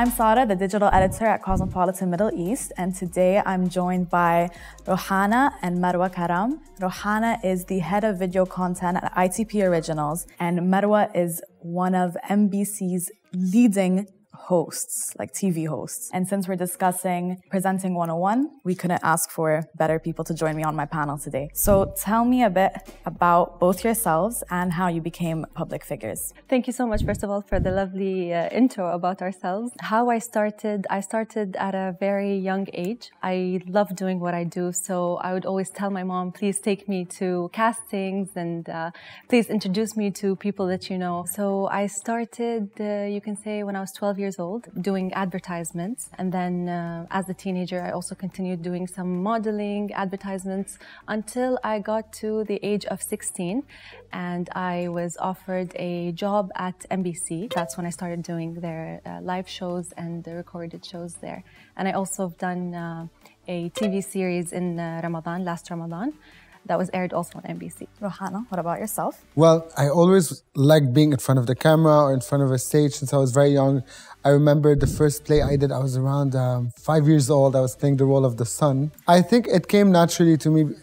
I'm Sara, the digital editor at Cosmopolitan Middle East, and today I'm joined by Rouhana and Marwa Karam. Rouhana is the head of video content at ITP Originals, and Marwa is one of MBC's leading hosts, like TV hosts. And since we're discussing Presenting 101, we couldn't ask for better people to join me on my panel today. So tell me a bit about both yourselves and how you became public figures. Thank you so much, first of all, for the lovely uh, intro about ourselves. How I started, I started at a very young age. I love doing what I do, so I would always tell my mom, please take me to castings and uh, please introduce me to people that you know. So I started, uh, you can say, when I was 12 years years old doing advertisements. And then uh, as a teenager, I also continued doing some modeling, advertisements until I got to the age of 16 and I was offered a job at MBC. That's when I started doing their uh, live shows and the recorded shows there. And I also have done uh, a TV series in uh, Ramadan, last Ramadan that was aired also on MBC. Rouhana, what about yourself? Well, I always liked being in front of the camera or in front of a stage since I was very young. I remember the first play I did, I was around um, five years old. I was playing the role of the son. I think it came naturally to me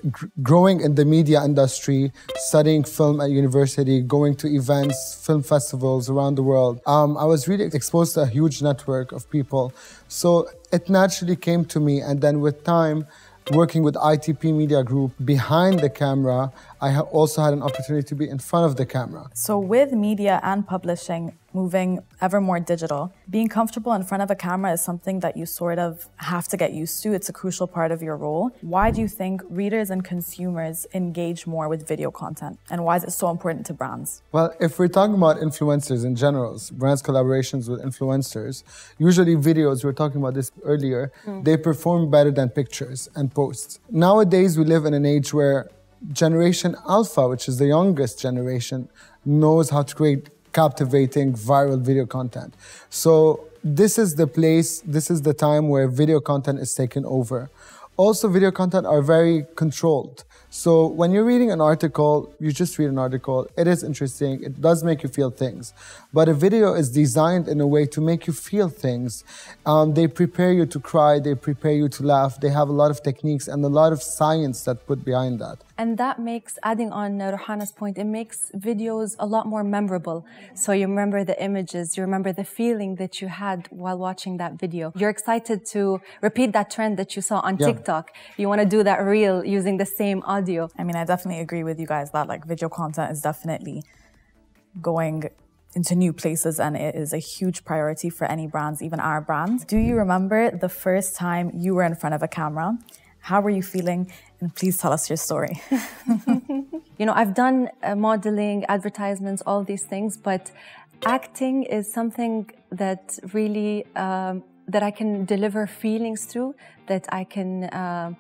growing in the media industry, studying film at university, going to events, film festivals around the world. Um, I was really exposed to a huge network of people. So it naturally came to me. And then with time, working with ITP Media Group behind the camera, I also had an opportunity to be in front of the camera. So, with media and publishing moving ever more digital, being comfortable in front of a camera is something that you sort of have to get used to. It's a crucial part of your role. Why do you think readers and consumers engage more with video content? And why is it so important to brands? Well, if we're talking about influencers in general, brands' collaborations with influencers, usually videos, we were talking about this earlier, mm. they perform better than pictures and posts. Nowadays, we live in an age where Generation Alpha, which is the youngest generation, knows how to create captivating viral video content. So this is the place, this is the time where video content is taken over. Also, video content are very controlled. So when you're reading an article, you just read an article. It is interesting. It does make you feel things. But a video is designed in a way to make you feel things. Um, they prepare you to cry. They prepare you to laugh. They have a lot of techniques and a lot of science that put behind that. And that makes, adding on uh, Rouhana's point, it makes videos a lot more memorable. So you remember the images, you remember the feeling that you had while watching that video. You're excited to repeat that trend that you saw on yeah. TikTok. You want to do that reel using the same audio. I mean, I definitely agree with you guys that like video content is definitely going into new places and it is a huge priority for any brands, even our brands. Do you remember the first time you were in front of a camera? How were you feeling? And please tell us your story. you know, I've done uh, modeling, advertisements, all these things, but acting is something that really um, that I can deliver feelings through. That I can, uh,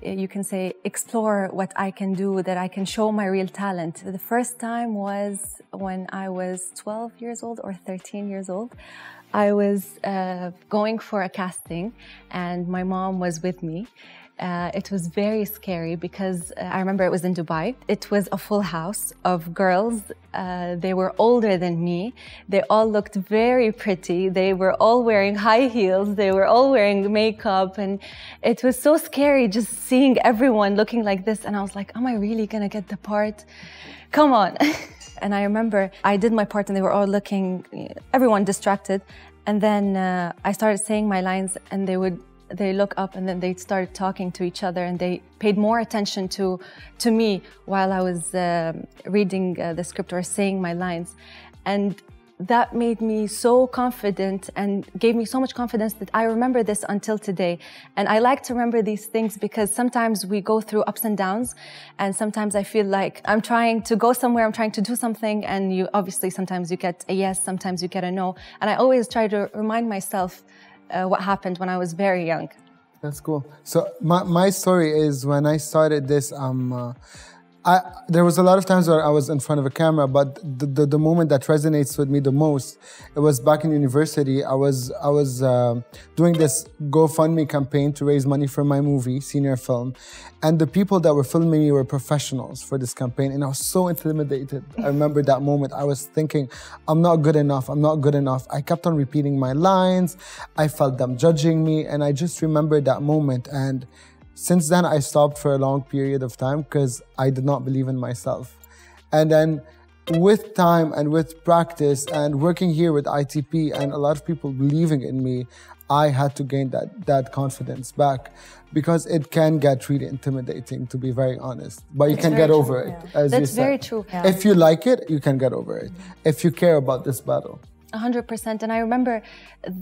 you can say, explore what I can do. That I can show my real talent. The first time was when I was 12 years old or 13 years old. I was uh, going for a casting, and my mom was with me. Uh, it was very scary because uh, I remember it was in Dubai. It was a full house of girls. Uh, they were older than me. They all looked very pretty. They were all wearing high heels. They were all wearing makeup. And it was so scary just seeing everyone looking like this. And I was like, am I really going to get the part? Come on. and I remember I did my part and they were all looking, everyone distracted. And then uh, I started saying my lines and they would they look up and then they started talking to each other and they paid more attention to to me while I was uh, reading uh, the script or saying my lines and that made me so confident and gave me so much confidence that I remember this until today. And I like to remember these things because sometimes we go through ups and downs. And sometimes I feel like I'm trying to go somewhere, I'm trying to do something. And you obviously sometimes you get a yes, sometimes you get a no. And I always try to remind myself uh, what happened when I was very young. That's cool. So my, my story is when I started this, um, uh, I, there was a lot of times where I was in front of a camera, but the, the, the, moment that resonates with me the most, it was back in university. I was I was uh, doing this GoFundMe campaign to raise money for my movie, senior film, and the people that were filming me were professionals for this campaign, and I was so intimidated. I remember that moment. I was thinking, I'm not good enough. I'm not good enough. I kept on repeating my lines. I felt them judging me, and I just remember that moment and since then, I stopped for a long period of time because I did not believe in myself. And then with time and with practice and working here with ITP and a lot of people believing in me, I had to gain that, that confidence back because it can get really intimidating, to be very honest. But you can get true, over it. Yeah. That's very true. Yeah. If you like it, you can get over it. If you care about this battle. 100%. And I remember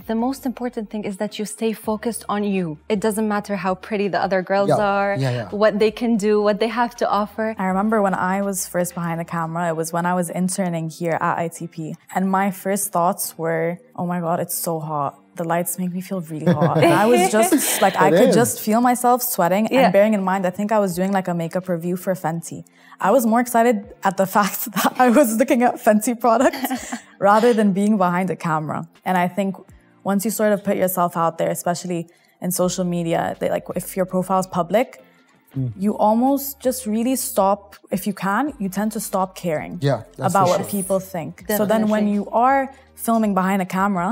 the most important thing is that you stay focused on you. It doesn't matter how pretty the other girls yeah. are, yeah, yeah. what they can do, what they have to offer. I remember when I was first behind the camera, it was when I was interning here at ITP. And my first thoughts were, oh my God, it's so hot the lights make me feel really hot. And I was just like, I could just feel myself sweating. Yeah. And bearing in mind, I think I was doing like a makeup review for Fenty. I was more excited at the fact that I was looking at Fenty products rather than being behind a camera. And I think once you sort of put yourself out there, especially in social media, they, like if your profile is public, Mm. you almost just really stop if you can you tend to stop caring yeah, about what sure. people think Definitely. so then when you are filming behind a camera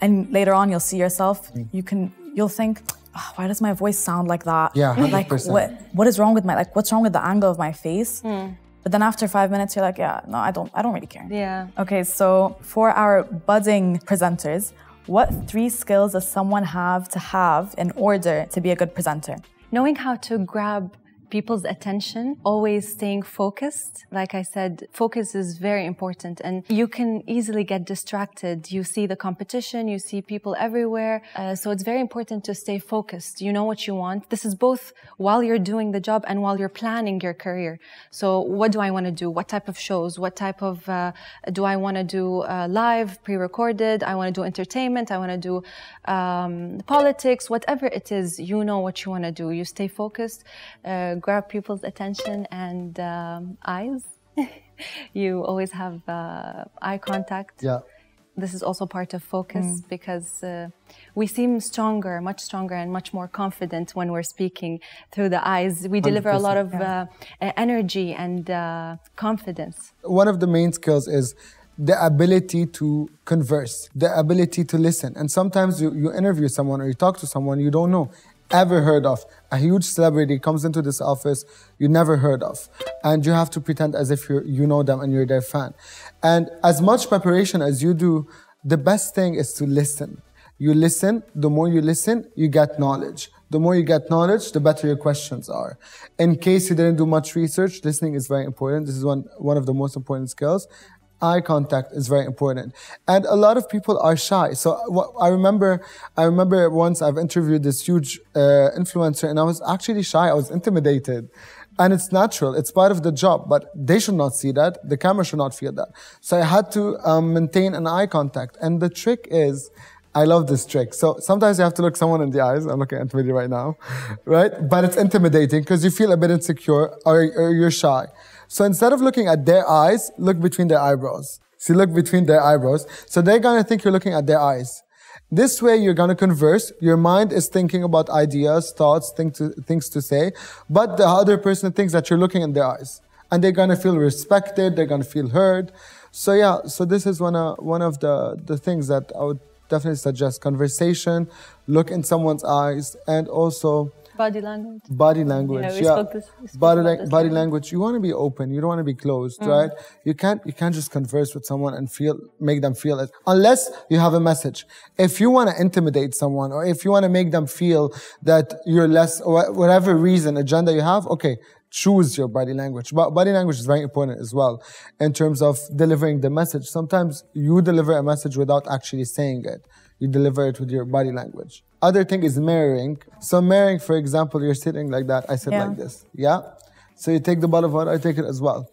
and later on you'll see yourself mm. you can you'll think oh, why does my voice sound like that yeah 100%. like what what is wrong with my like what's wrong with the angle of my face mm. but then after five minutes you're like yeah no i don't i don't really care yeah okay so for our budding presenters what three skills does someone have to have in order to be a good presenter knowing how to grab people's attention, always staying focused. Like I said, focus is very important and you can easily get distracted. You see the competition, you see people everywhere. Uh, so it's very important to stay focused. You know what you want. This is both while you're doing the job and while you're planning your career. So what do I want to do? What type of shows? What type of, uh, do I want to do uh, live, pre-recorded? I want to do entertainment. I want to do um, politics, whatever it is, you know what you want to do. You stay focused uh, grab people's attention and um, eyes. you always have uh, eye contact. Yeah. This is also part of focus mm. because uh, we seem stronger, much stronger, and much more confident when we're speaking through the eyes. We deliver a lot of yeah. uh, energy and uh, confidence. One of the main skills is the ability to converse, the ability to listen. And sometimes you, you interview someone or you talk to someone you don't know ever heard of. A huge celebrity comes into this office you never heard of. And you have to pretend as if you you know them and you're their fan. And as much preparation as you do, the best thing is to listen. You listen, the more you listen, you get knowledge. The more you get knowledge, the better your questions are. In case you didn't do much research, listening is very important. This is one, one of the most important skills eye contact is very important. And a lot of people are shy. So i remember i remember once i've interviewed this huge uh, influencer and i was actually shy. I was intimidated. And it's natural. It's part of the job. But they should not see that. The camera should not feel that. So i had to um, maintain an eye contact. And the trick is I love this trick. So sometimes you have to look someone in the eyes. I'm looking at video right now, right? But it's intimidating because you feel a bit insecure or, or you're shy. So instead of looking at their eyes, look between their eyebrows. See, look between their eyebrows. So they're gonna think you're looking at their eyes. This way, you're gonna converse. Your mind is thinking about ideas, thoughts, things to, things to say, but the other person thinks that you're looking in their eyes, and they're gonna feel respected. They're gonna feel heard. So yeah, so this is one of one of the the things that I would definitely suggest: conversation, look in someone's eyes, and also Body language. Body language. Yeah. yeah. This, body, la- body language. You want to be open. You don't want to be closed, mm. right? You can't. You can't just converse with someone and feel, make them feel it, unless you have a message. If you want to intimidate someone, or if you want to make them feel that you're less, or whatever reason, agenda you have, okay, choose your body language. But body language is very important as well in terms of delivering the message. Sometimes you deliver a message without actually saying it. You deliver it with your body language. Other thing is mirroring. So mirroring, for example, you're sitting like that. I sit yeah. like this. Yeah. So you take the bottle of water. I take it as well.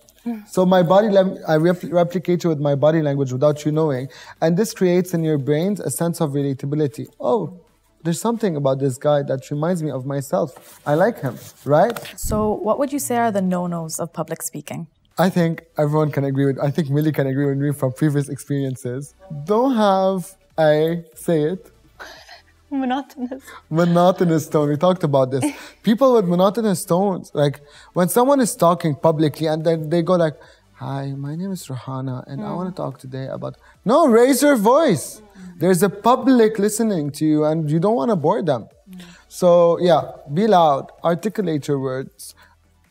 So my body, language, I repl- replicate you with my body language without you knowing, and this creates in your brains a sense of relatability. Oh, there's something about this guy that reminds me of myself. I like him, right? So, what would you say are the no nos of public speaking? I think everyone can agree with, I think Millie can agree with me from previous experiences. Don't have a, say it, monotonous monotonous tone we talked about this people with monotonous tones like when someone is talking publicly and then they go like hi my name is Rouhana and mm. i want to talk today about no raise your voice mm. there's a public listening to you and you don't want to bore them mm. so yeah be loud articulate your words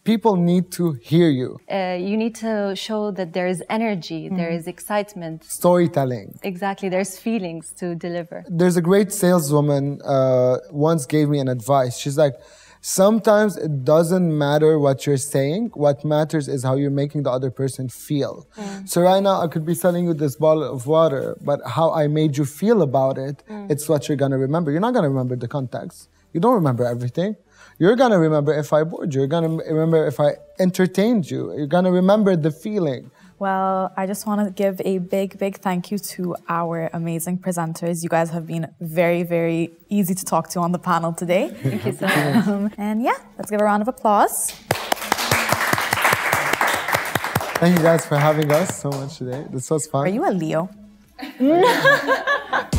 people need to hear you. Uh, you need to show that there is energy, mm. there is excitement. Storytelling. Exactly, there's feelings to deliver. There's a great saleswoman uh, once gave me an advice. She's like, sometimes it doesn't matter what you're saying. What matters is how you're making the other person feel. Mm. So right now I could be selling you this bottle of water, but how I made you feel about it, mm. it's what you're gonna remember. You're not gonna remember the context. You don't remember everything. You're gonna remember if I bored you. You're gonna remember if I entertained you. You're gonna remember the feeling. Well, I just want to give a big, big thank you to our amazing presenters. You guys have been very, very easy to talk to on the panel today. Thank you so much. Um, and yeah, let's give a round of applause. Thank you guys for having us so much today. This was fun. Are you a Leo?